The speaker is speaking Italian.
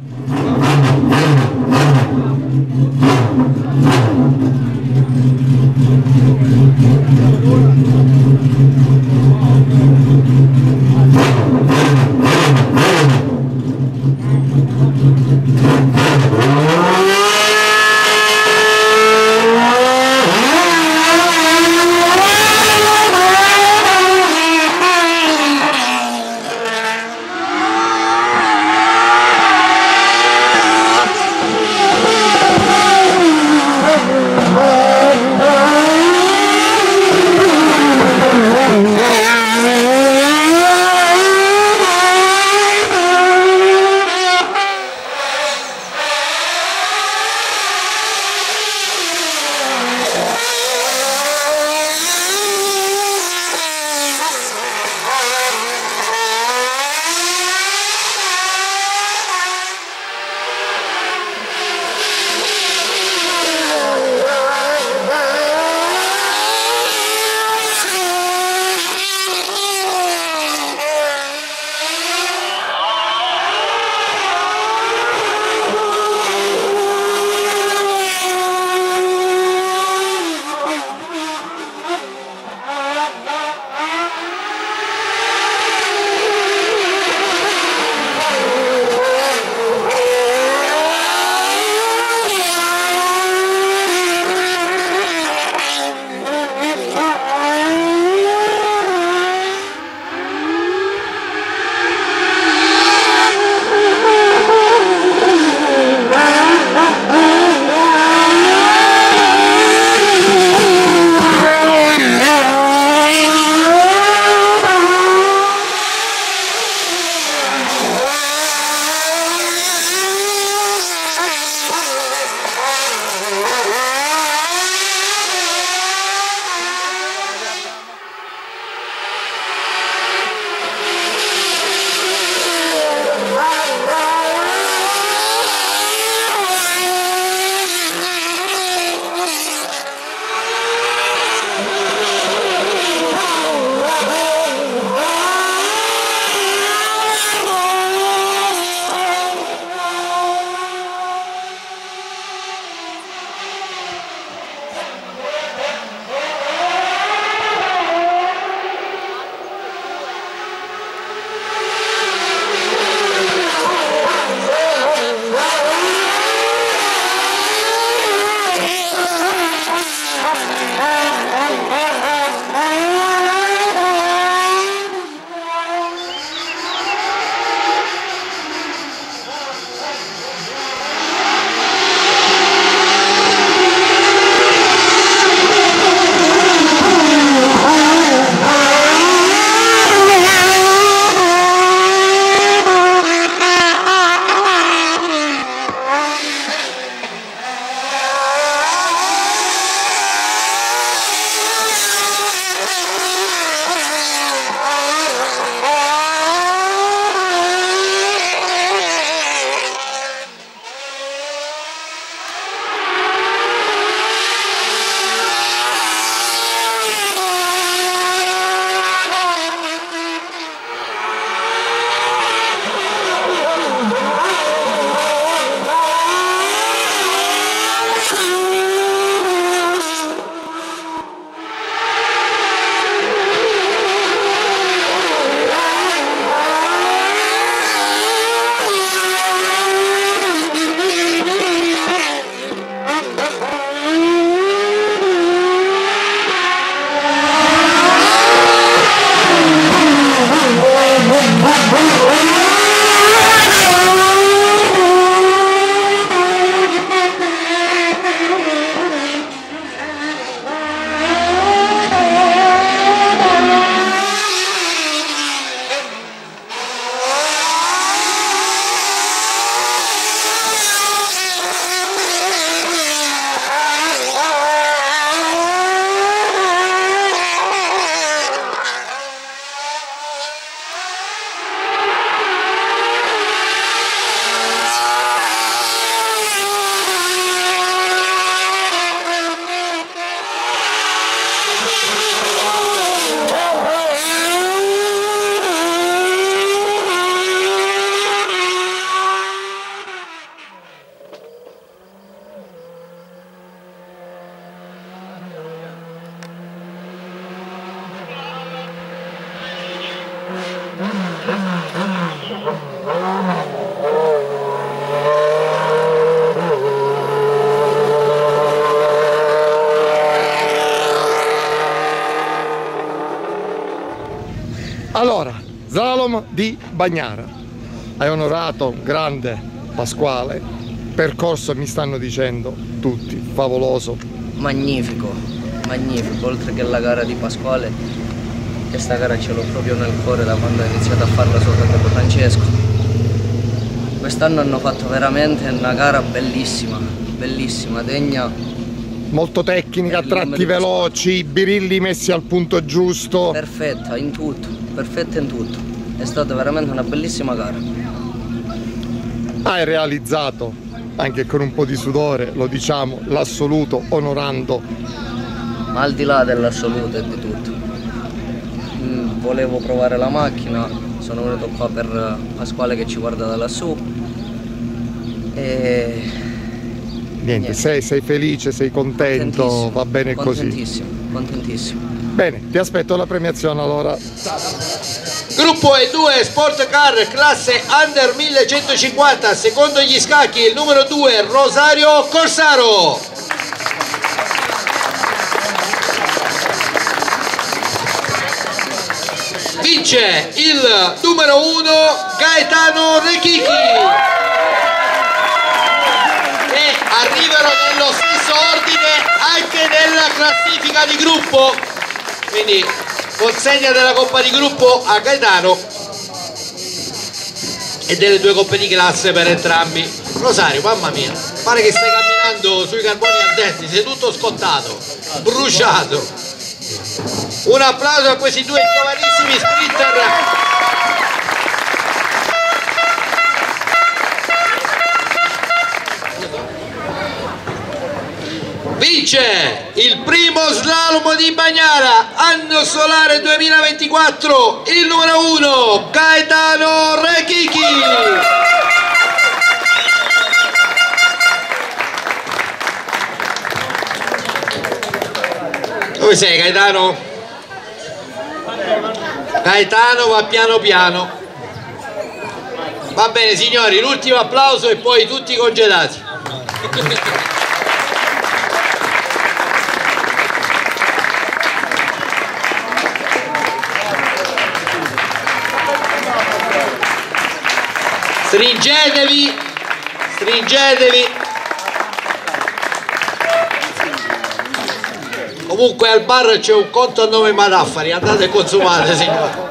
Thank you. Allora, slalom di Bagnara. Hai onorato grande Pasquale. Percorso mi stanno dicendo tutti, favoloso. Magnifico, magnifico. Oltre che la gara di Pasquale, questa gara ce l'ho proprio nel cuore da quando ho iniziato a farla suo fratello Francesco. Quest'anno hanno fatto veramente una gara bellissima, bellissima, degna Molto tecnica, tratti veloci, i birilli messi al punto giusto. perfetta in tutto, perfetta in tutto. È stata veramente una bellissima gara. Hai realizzato, anche con un po' di sudore, lo diciamo, l'assoluto onorando Ma al di là dell'assoluto e di tutto. mm, Volevo provare la macchina, sono venuto qua per Pasquale che ci guarda da lassù. E Niente, Niente. Sei, sei felice, sei contento, contentissimo, va bene così. Contentissimo. Bene, ti aspetto alla premiazione allora. Gruppo E2 Sport Car classe Under 1150, secondo gli scacchi il numero 2 Rosario Corsaro. Vince il numero 1 Gaetano Rechichi. E arrivano nello stesso ordine anche nella classifica di gruppo. Quindi consegna della coppa di gruppo a Gaetano e delle due coppe di classe per entrambi. Rosario, mamma mia, pare che stai camminando sui carboni ardenti, sei tutto scottato, bruciato. Un applauso a questi due giovanissimi sprinter. Vince il primo slalom di Bagnara, anno solare 2024, il numero 1, Gaetano Rechichi. Dove sei Gaetano? Gaetano va piano piano. Va bene signori, l'ultimo applauso e poi tutti congedati. Stringetevi, stringetevi. Comunque al bar c'è un conto a nome Madaffari, andate e consumate signori.